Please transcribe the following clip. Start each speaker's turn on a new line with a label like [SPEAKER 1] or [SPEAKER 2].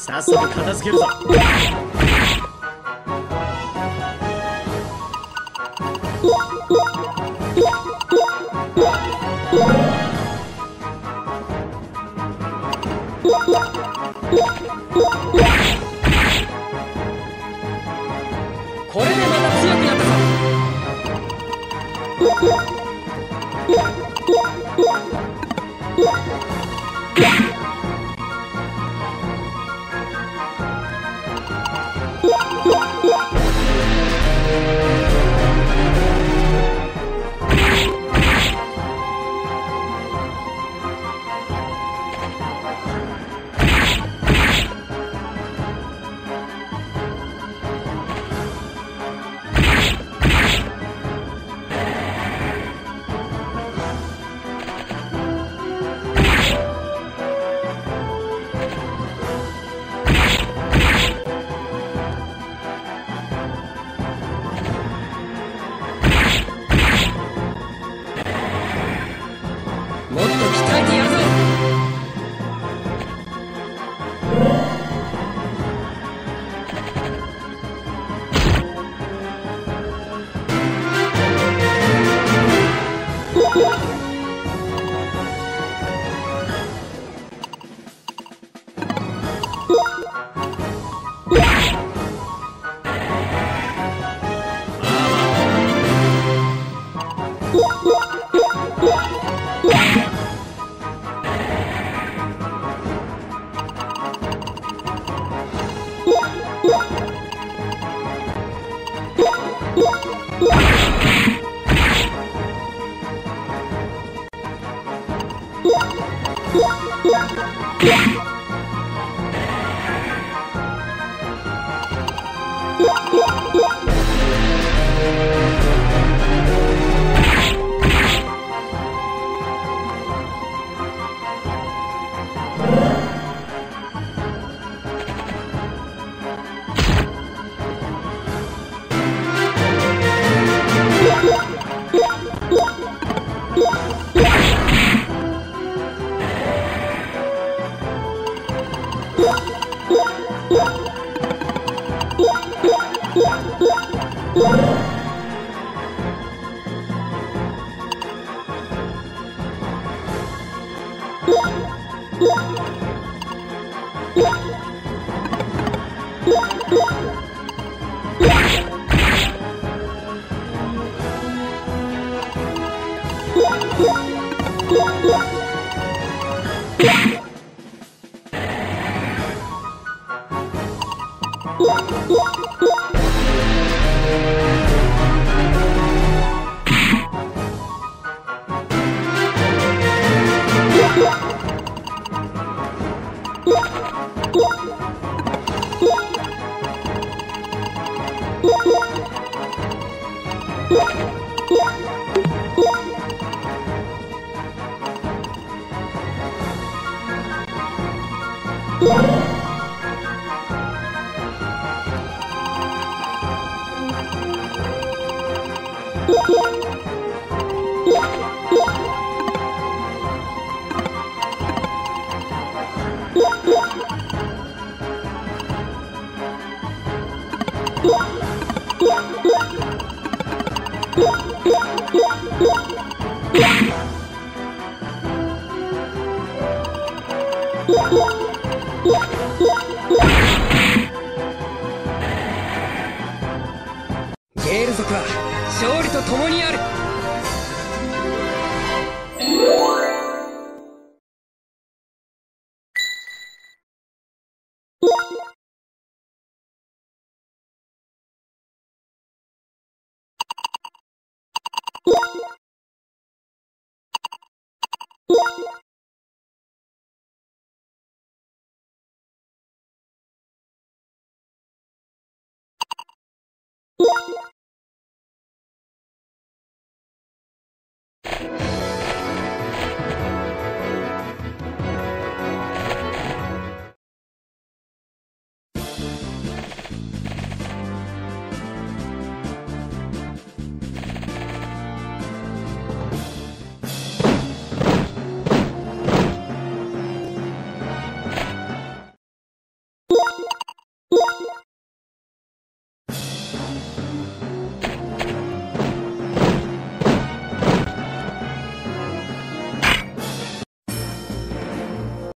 [SPEAKER 1] さっさと片付けるぞ。
[SPEAKER 2] you. Yeah. Yeah. What? ゲール族は勝利と共にある。
[SPEAKER 3] you